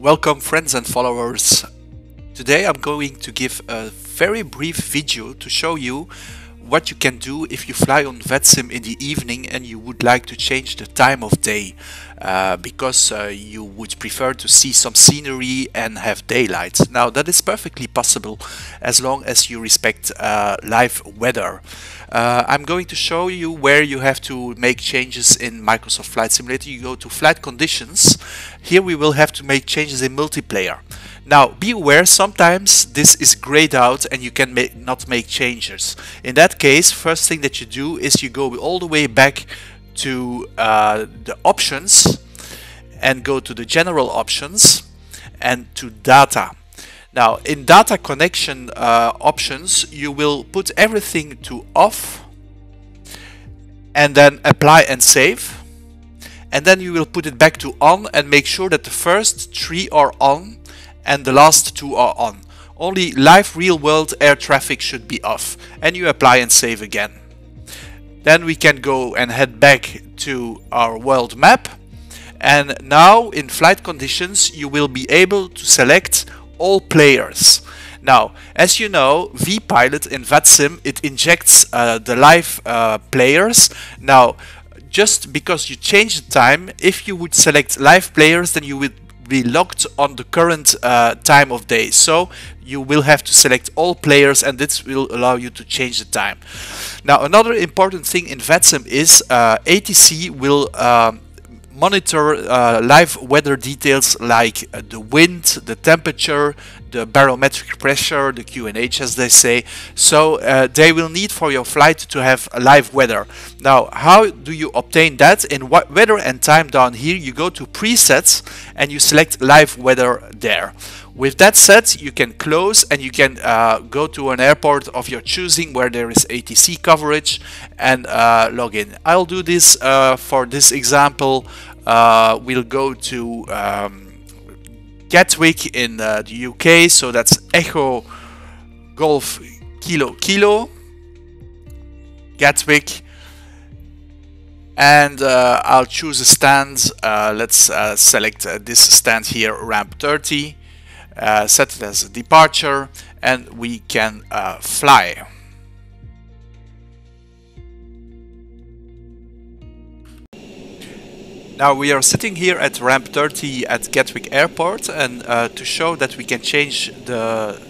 Welcome friends and followers. Today I'm going to give a very brief video to show you what you can do if you fly on VATSIM in the evening and you would like to change the time of day uh, because uh, you would prefer to see some scenery and have daylight. Now that is perfectly possible as long as you respect uh, live weather. Uh, I'm going to show you where you have to make changes in Microsoft Flight Simulator. You go to flight conditions. Here we will have to make changes in multiplayer. Now, be aware, sometimes this is grayed out and you can make, not make changes. In that case, first thing that you do is you go all the way back to uh, the options and go to the general options and to data. Now, in data connection uh, options, you will put everything to off and then apply and save. And then you will put it back to on and make sure that the first three are on and the last two are on. Only live real world air traffic should be off and you apply and save again. Then we can go and head back to our world map and now in flight conditions you will be able to select all players. Now, as you know, vPilot in VATSIM, it injects uh, the live uh, players. Now, just because you change the time, if you would select live players, then you would be locked on the current uh, time of day. So you will have to select all players and this will allow you to change the time. Now another important thing in VATSIM is uh, ATC will um, monitor uh, live weather details like uh, the wind, the temperature, the barometric pressure, the QNH as they say. So uh, they will need for your flight to have live weather. Now how do you obtain that? In what weather and time down here you go to presets and you select live weather there. With that set, you can close and you can uh, go to an airport of your choosing where there is ATC coverage and uh, log in. I'll do this uh, for this example. Uh, we'll go to um, Gatwick in uh, the UK, so that's Echo Golf Kilo Kilo. Gatwick and uh, I'll choose a stand. Uh, let's uh, select this stand here, ramp 30 uh, set it as a departure and we can uh, fly. Now we are sitting here at ramp 30 at Gatwick Airport and uh, to show that we can change the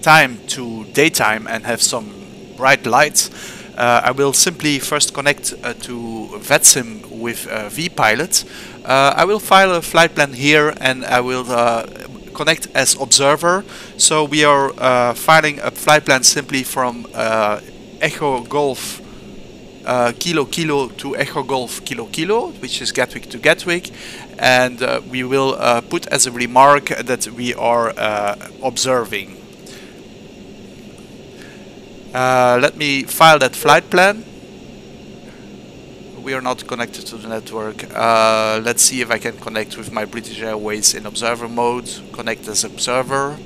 time to daytime and have some bright lights uh, I will simply first connect uh, to VATSIM with uh, vPilot. Uh, I will file a flight plan here and I will connect as observer. So we are uh, filing a flight plan simply from uh, Echo Golf uh, Kilo Kilo to Echo Golf Kilo Kilo, which is Gatwick to Gatwick. And uh, we will uh, put as a remark that we are uh, observing. let me file that flight plan we are not connected to the network. Uh, let's see if I can connect with my British Airways in observer mode. Connect as observer.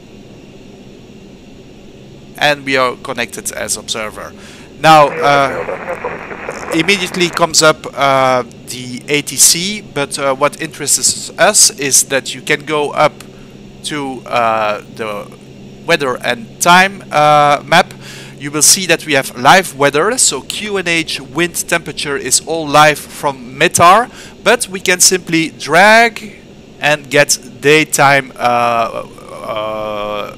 And we are connected as observer. Now, uh, immediately comes up uh, the ATC, but uh, what interests us is that you can go up to uh, the weather and time uh, map you will see that we have live weather. So QNH wind temperature is all live from METAR, but we can simply drag and get daytime uh, uh,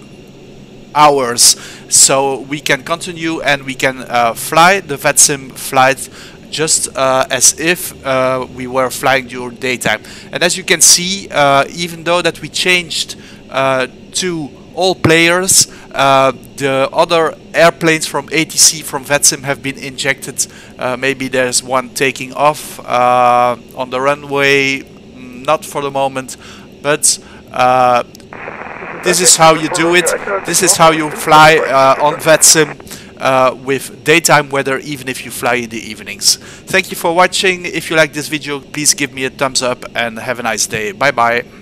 hours. So we can continue and we can uh, fly the VATSIM flight just uh, as if uh, we were flying during daytime. And as you can see, uh, even though that we changed uh, to all players. Uh, the other airplanes from ATC from VATSIM have been injected. Uh, maybe there's one taking off uh, on the runway, mm, not for the moment, but uh, this is how you do it. This is how you fly uh, on VATSIM. With daytime weather even if you fly in the evenings. Thank you for watching. If you like this video please give me a thumbs up and have a nice day. Bye bye.